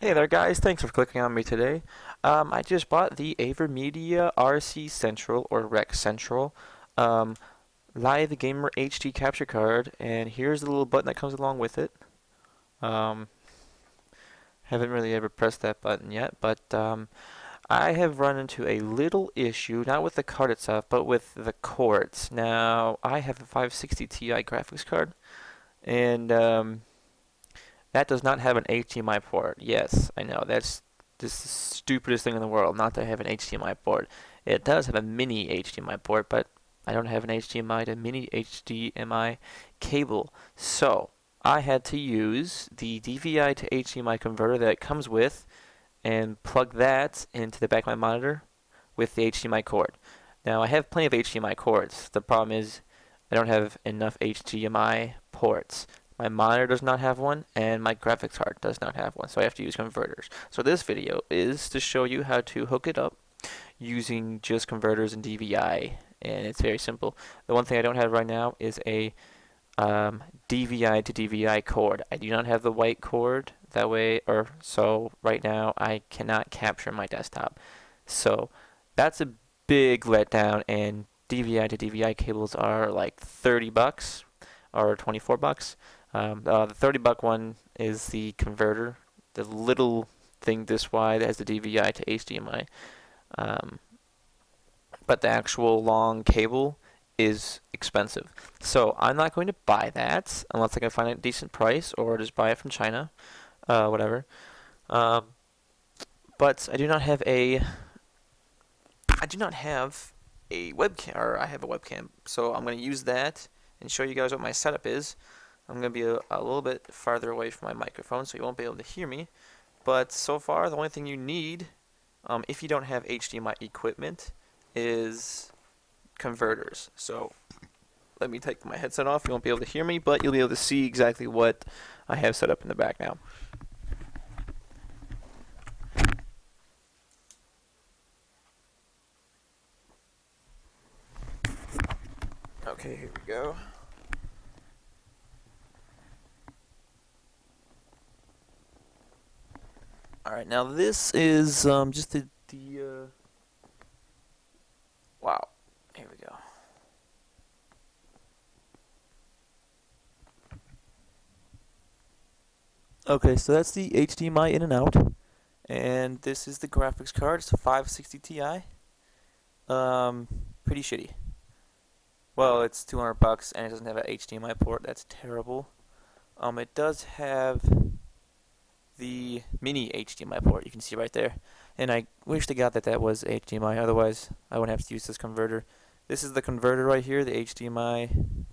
Hey there guys, thanks for clicking on me today. Um, I just bought the AverMedia RC Central or Rec Central um, Live Gamer HD capture card and here's the little button that comes along with it. Um, haven't really ever pressed that button yet, but um, I have run into a little issue, not with the card itself, but with the cords. Now, I have a 560 Ti graphics card and um, that does not have an HDMI port. Yes, I know. That's the stupidest thing in the world not to have an HDMI port. It does have a mini HDMI port, but I don't have an HDMI to mini HDMI cable. So, I had to use the DVI to HDMI converter that it comes with and plug that into the back of my monitor with the HDMI cord. Now, I have plenty of HDMI cords. The problem is I don't have enough HDMI ports. My monitor does not have one, and my graphics card does not have one, so I have to use converters. So this video is to show you how to hook it up using just converters and DVI, and it's very simple. The one thing I don't have right now is a um, DVI to DVI cord. I do not have the white cord that way, or so right now I cannot capture my desktop. So that's a big letdown, and DVI to DVI cables are like 30 bucks or 24 bucks. Um, uh, the 30 buck one is the converter, the little thing this wide that has the DVI to HDMI. Um, but the actual long cable is expensive. So I'm not going to buy that unless I can find a decent price or just buy it from China, uh, whatever. Um, but I do not have a I do not have a webcam or I have a webcam so I'm going to use that and show you guys what my setup is. I'm going to be a, a, little bit farther away from my microphone so you won't be able to hear me. But so far, the only thing you need, um, if you don't have HDMI equipment, is converters. So let me take my headset off. You won't be able to hear me, but you'll be able to see exactly what I have set up in the back now. Okay, here we go. Alright, now this is um, just the, the uh... wow, here we go. Okay, so that's the HDMI in and out, and this is the graphics card, it's a 560 Ti. Um, pretty shitty. Well, it's 200 bucks and it doesn't have an HDMI port, that's terrible. Um, it does have the mini HDMI port you can see right there. And I wish to God that that was HDMI otherwise I wouldn't have to use this converter. This is the converter right here the HDMI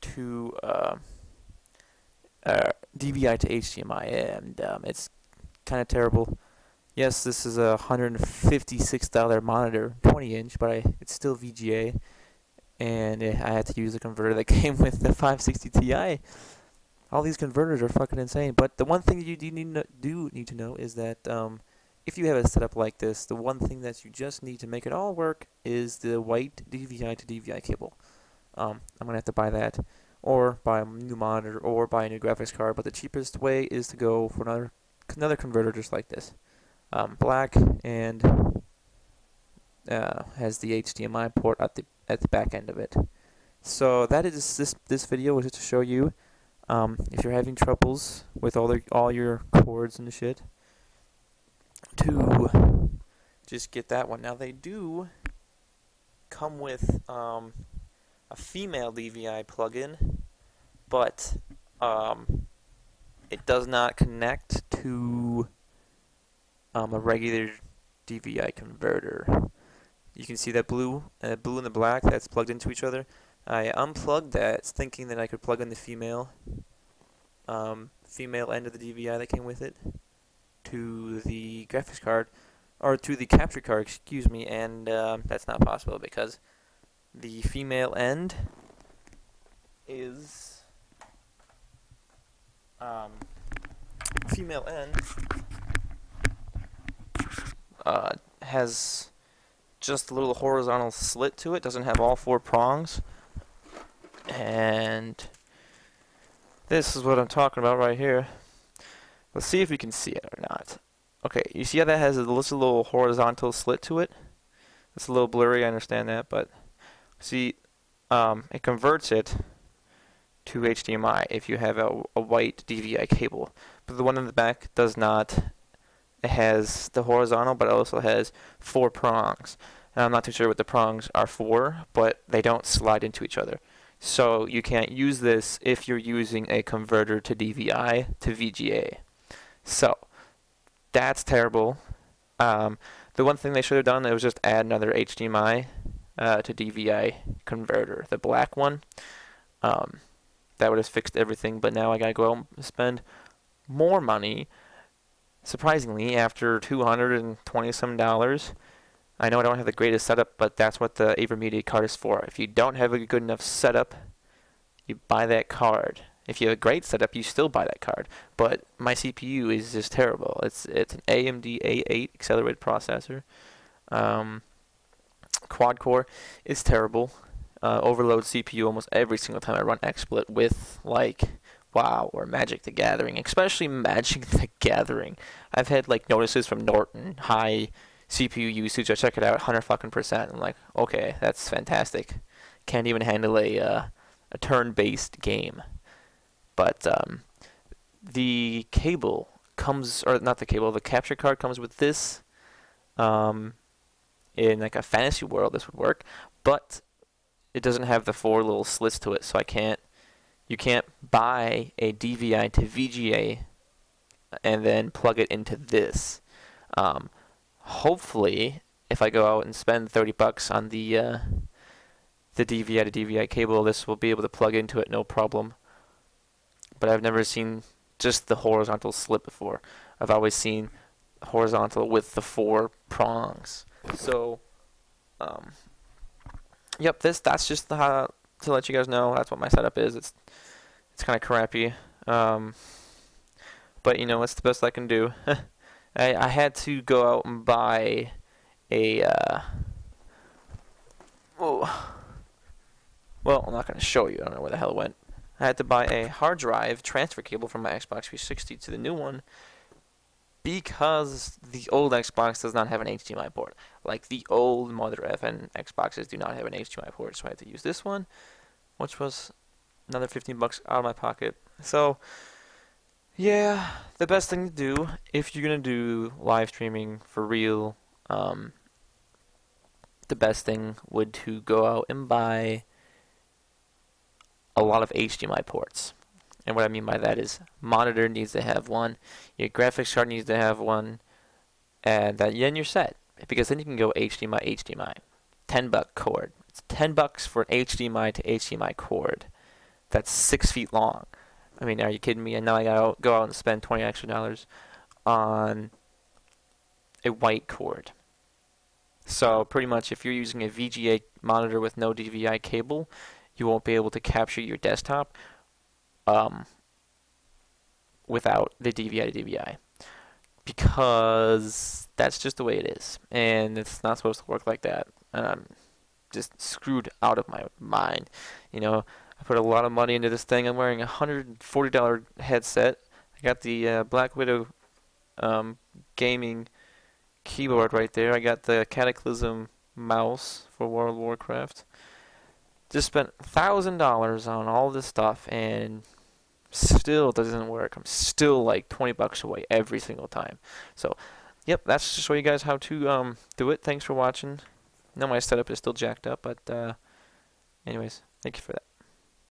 to uh, uh, DVI to HDMI and um, it's kind of terrible. Yes this is a $156 monitor 20 inch but I, it's still VGA and it, I had to use a converter that came with the 560 Ti all these converters are fucking insane. But the one thing you do need to, do need to know is that um, if you have a setup like this, the one thing that you just need to make it all work is the white DVI to DVI cable. Um, I'm gonna have to buy that, or buy a new monitor, or buy a new graphics card. But the cheapest way is to go for another another converter just like this, um, black and uh, has the HDMI port at the at the back end of it. So that is this this video was just to show you um, if you're having troubles with all the all your cords and the shit, to just get that one. Now they do come with um, a female DVI plugin, but um, it does not connect to um, a regular DVI converter. You can see that blue, uh, blue and the black that's plugged into each other. I unplugged that thinking that I could plug in the female um, female end of the DVI that came with it to the graphics card or to the capture card excuse me and um, that's not possible because the female end is um, female end uh, has just a little horizontal slit to it doesn't have all four prongs and this is what I'm talking about right here. Let's see if we can see it or not. Okay, you see how that has a little horizontal slit to it? It's a little blurry, I understand that, but see, um, it converts it to HDMI if you have a, a white DVI cable. But the one in the back does not. It has the horizontal, but it also has four prongs. And I'm not too sure what the prongs are for, but they don't slide into each other. So you can't use this if you're using a converter to DVI to VGA. So that's terrible. Um, the one thing they should have done was just add another HDMI uh, to DVI converter, the black one. Um, that would have fixed everything, but now I gotta go out and spend more money. Surprisingly, after 220 some dollars, I know I don't have the greatest setup, but that's what the AverMedia card is for. If you don't have a good enough setup, you buy that card. If you have a great setup, you still buy that card. But my CPU is just terrible. It's it's an AMD A8 accelerated processor, um, quad core. It's terrible. Uh, overload CPU almost every single time I run XSplit with like WoW or Magic the Gathering, especially Magic the Gathering. I've had like notices from Norton high CPU usage. I check it out, 100 fucking percent. I'm like, okay, that's fantastic. Can't even handle a uh, a turn-based game. But um, the cable comes, or not the cable, the capture card comes with this. Um, in like a fantasy world, this would work, but it doesn't have the four little slits to it, so I can't. You can't buy a DVI to VGA and then plug it into this. Um, hopefully, if I go out and spend 30 bucks on the uh, the DVI to DVI cable, this will be able to plug into it no problem. But I've never seen just the horizontal slit before. I've always seen horizontal with the four prongs. So, um, yep, this that's just the, how to let you guys know. That's what my setup is. It's it's kind of crappy. Um, but you know, it's the best I can do. I, I had to go out and buy a, uh, oh, well, I'm not going to show you. I don't know where the hell it went. I had to buy a hard drive transfer cable from my Xbox 360 to the new one because the old Xbox does not have an HDMI port. Like the old Mother FN Xboxes do not have an HDMI port, so I had to use this one, which was another 15 bucks out of my pocket. So, yeah, the best thing to do if you're gonna do live streaming for real, um, the best thing would to go out and buy a lot of HDMI ports. And what I mean by that is monitor needs to have one, your graphics card needs to have one, and then you're set. Because then you can go HDMI, HDMI. 10 buck cord. It's 10 bucks for an HDMI to HDMI cord that's six feet long. I mean, are you kidding me? And now I gotta go out and spend twenty extra dollars on a white cord. So pretty much, if you're using a VGA monitor with no DVI cable, you won't be able to capture your desktop um, without the DVI to DVI because that's just the way it is, and it's not supposed to work like that. And I'm just screwed out of my mind. You know, I put a lot of money into this thing. I'm wearing a $140 headset. I got the uh, Black Widow um, gaming keyboard right there. I got the Cataclysm mouse for World of Warcraft. Just spent thousand dollars on all this stuff and still doesn't work. I'm still like 20 bucks away every single time. So, yep, that's to show you guys how to um, do it. Thanks for watching. Know my setup is still jacked up, but uh, anyways, thank you for that.